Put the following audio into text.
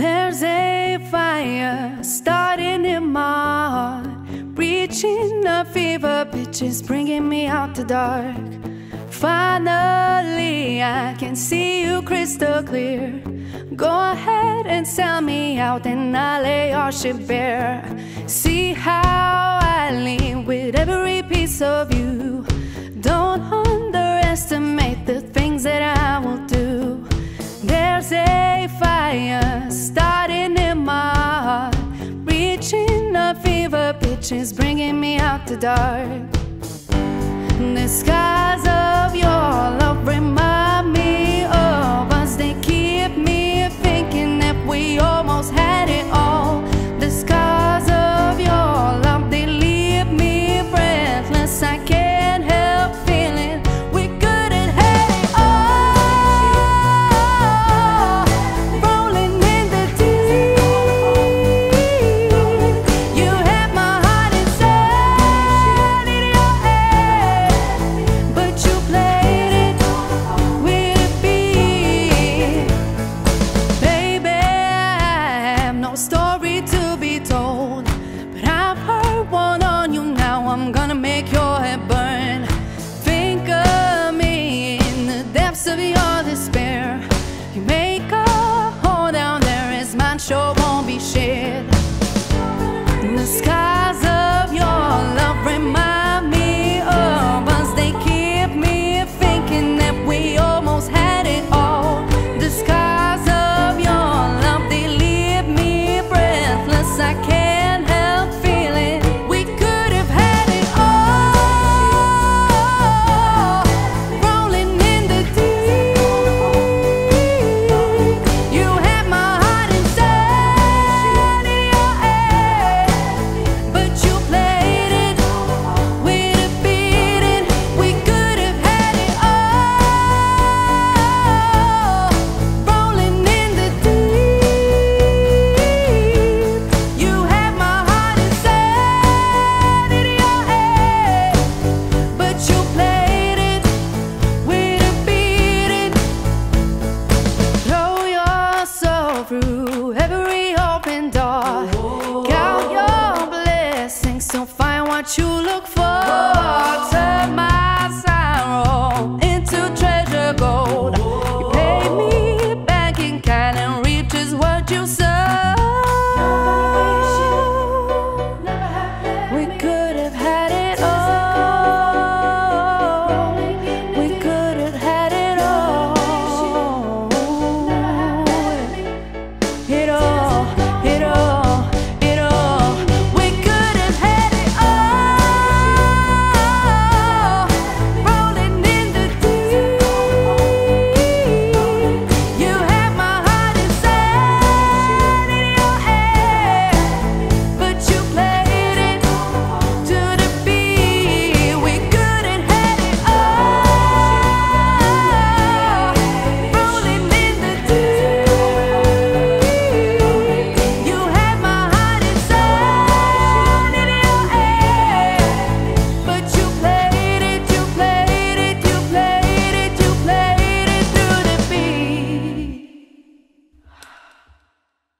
There's a fire starting in my heart, reaching a fever pitch, is bringing me out the dark. Finally, I can see you crystal clear. Go ahead and sell me out, and I'll lay your ship bare. See how I lean with every piece of you. Is bringing me out the dark. The skies so find what you look for.